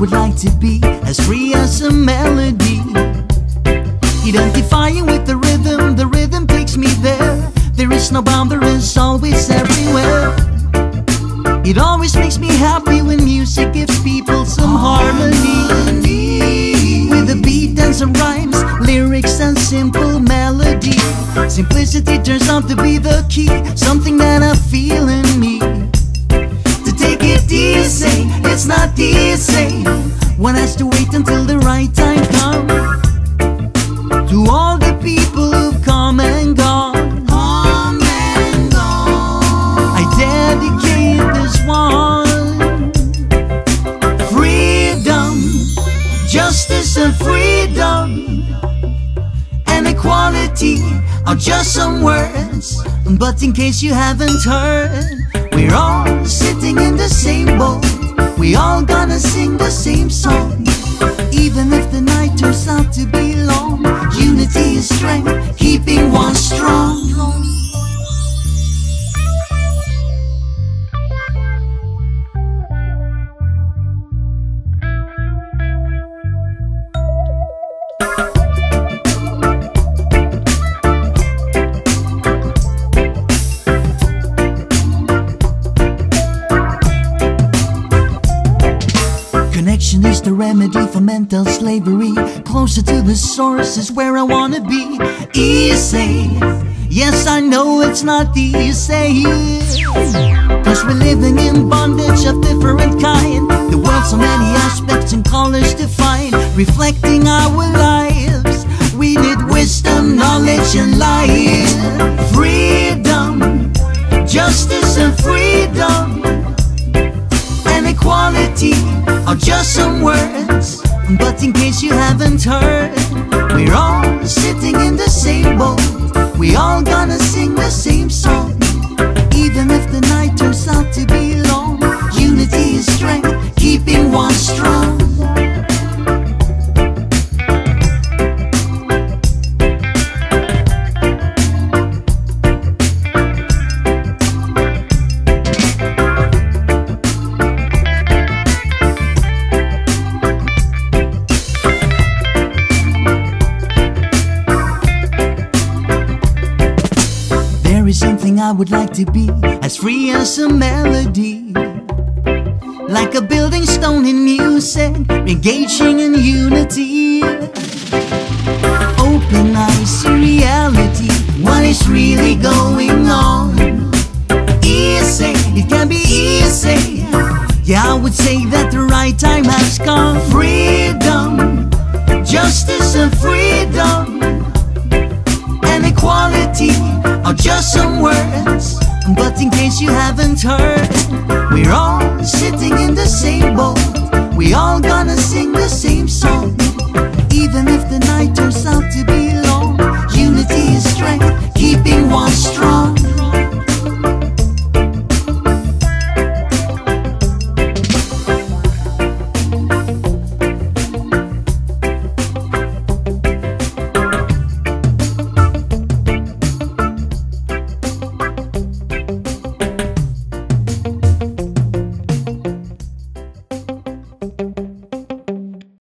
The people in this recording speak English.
would like to be as free as a melody. Identifying with the rhythm, the rhythm takes me there. There is no boundaries, always everywhere. It always makes me happy when music gives people some harmony. With a beat and some rhymes, lyrics and simple melody. Simplicity turns out to be the key, something that I feel in me. To take it easy, it's not easy. One has to wait until the right time comes. To all the people who've come and gone, come and gone, I dedicate this one. Freedom, justice and freedom, and equality are just some words. But in case you haven't heard, we're all sitting in the same boat. We all gonna sing the same song. Even if the night Connection is the remedy for mental slavery. Closer to the source is where I wanna be. Easy. Yes, I know it's not easy. Cause we're living in bondage of different kind. The world so many aspects and colors to find. Reflecting our lives. We need wisdom, knowledge, and light. Freedom, justice, and freedom are just some words. But in case you haven't heard, we're all sitting There is something I would like to be as free as a melody. Like a building stone in music, engaging in unity. Open eyes to reality, what is really going on? Easy, it can be easy. Yeah, I would say that the right time has come. Freedom, are just some words. But in case you haven't heard, we're all sitting in the same boat. We all gonna sing the same song. Even if the night turns out to be long, unity is strength, keeping one strong.